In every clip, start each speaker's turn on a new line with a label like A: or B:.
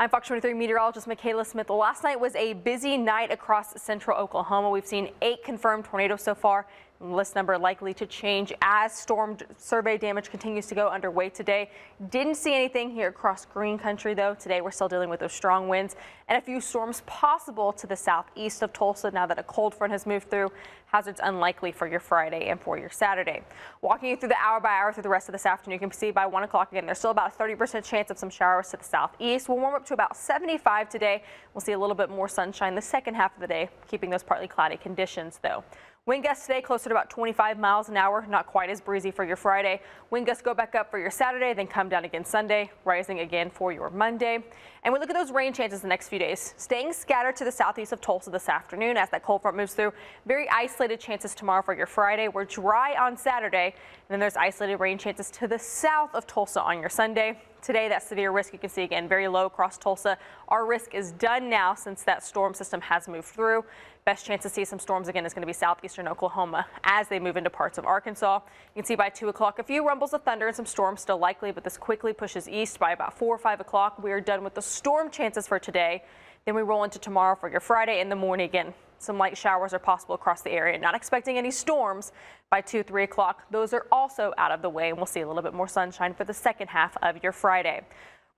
A: I'm Fox 23 meteorologist Michaela Smith. Last night was a busy night across central Oklahoma. We've seen eight confirmed tornadoes so far. List number likely to change as storm survey damage continues to go underway today. Didn't see anything here across green country though. Today we're still dealing with those strong winds and a few storms possible to the southeast of Tulsa now that a cold front has moved through. Hazards unlikely for your Friday and for your Saturday. Walking you through the hour by hour through the rest of this afternoon, you can see by 1 o'clock again, there's still about a 30% chance of some showers to the southeast. We'll warm up to about 75 today. We'll see a little bit more sunshine the second half of the day, keeping those partly cloudy conditions though. Wind gusts today closer to about 25 miles an hour, not quite as breezy for your Friday. Wind gusts go back up for your Saturday, then come down again Sunday, rising again for your Monday. And we look at those rain chances the next few days, staying scattered to the southeast of Tulsa this afternoon as that cold front moves through. Very isolated chances tomorrow for your Friday. We're dry on Saturday, and then there's isolated rain chances to the south of Tulsa on your Sunday. Today, that severe risk you can see again very low across Tulsa. Our risk is done now since that storm system has moved through. Best chance to see some storms again is going to be southeastern Oklahoma as they move into parts of Arkansas. You can see by 2 o'clock a few rumbles of thunder and some storms still likely, but this quickly pushes east by about 4 or 5 o'clock. We are done with the storm chances for today. Then we roll into tomorrow for your Friday in the morning again. Some light showers are possible across the area. Not expecting any storms by 2, 3 o'clock. Those are also out of the way, and we'll see a little bit more sunshine for the second half of your Friday.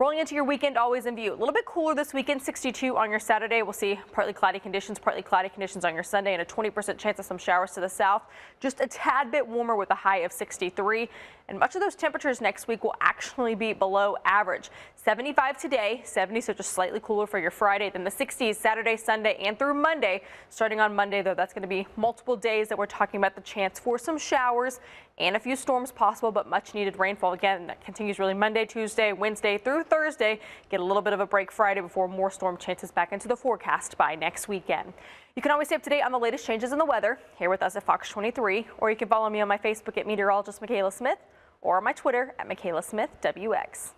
A: Rolling into your weekend, always in view. A little bit cooler this weekend, 62 on your Saturday. We'll see partly cloudy conditions, partly cloudy conditions on your Sunday, and a 20% chance of some showers to the south. Just a tad bit warmer with a high of 63. And much of those temperatures next week will actually be below average. 75 today, 70, so just slightly cooler for your Friday. Then the 60s Saturday, Sunday, and through Monday. Starting on Monday, though, that's going to be multiple days that we're talking about the chance for some showers and a few storms possible, but much needed rainfall. Again, that continues really Monday, Tuesday, Wednesday through Thursday. Get a little bit of a break Friday before more storm chances back into the forecast by next weekend. You can always stay up to date on the latest changes in the weather here with us at Fox 23, or you can follow me on my Facebook at meteorologist Michaela Smith or on my Twitter at Michaela Smith WX.